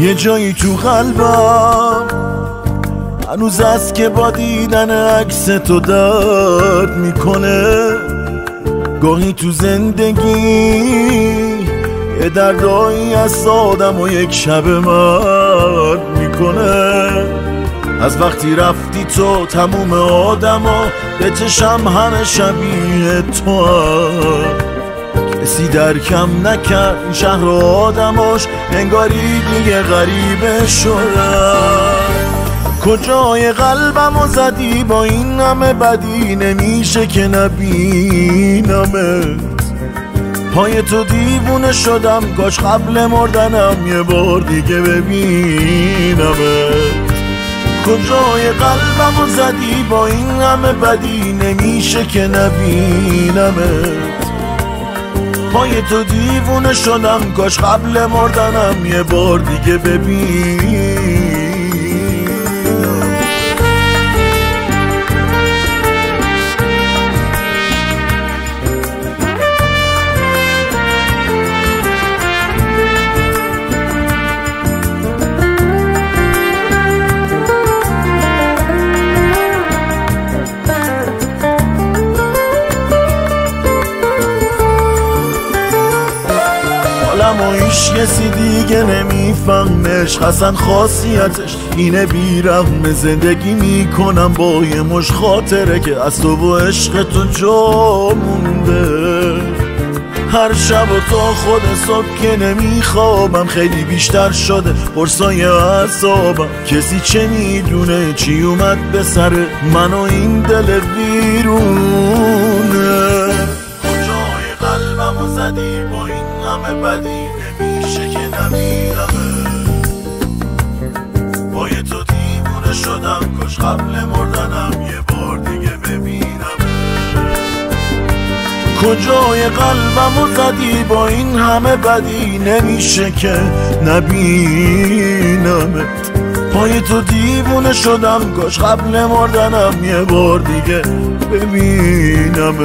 یه جایی تو قلبم هنوز است که با دیدن عکس تو درد می‌کنه. گاهی تو زندگی یه دردایی از آدم و یک شب مرد می‌کنه. از وقتی رفتی تو تموم آدما به چشم همه شبیه تو کسی درکم نکرد این شهر و آدماش انگاری دیگه غریبه شدن کجای قلبم و زدی با این همه بدی؟ نمیشه که نبینمت. پای تو دیوونه شدم کاش قبل مردنم یه بار دیگه ببینمت. کجای قلبم و زدی با این همه بدی؟ نمیشه که نبینمت. پای تو دیوونه شدم کاش قبل مردنم یه بار دیگه ببین حالم و کسی دیگه نمیفهمش حسن خاصیتش اینه بیرحم. زندگی می‌کنم با یه مش خاطره که از تو و عشق تو جا مونده هر شب و تا خود صبح که نمیخوابم خیلی بیشتر شده قرصای اعصابم. کسی چه می‌دونه؟ چی اومد به سر من و این دل ویرونه کجای قلبم و زدی با این همه بدی. نمیرمه با یه تو دیوونه شدم کش قبل مردنم یه بار دیگه ببینم. کجای قلبم و زدی؟ با این همه بدی نمیشه که نبینمت. پای تو دیوونه شدم کاش قبل مردنم یه بار دیگه ببینمت.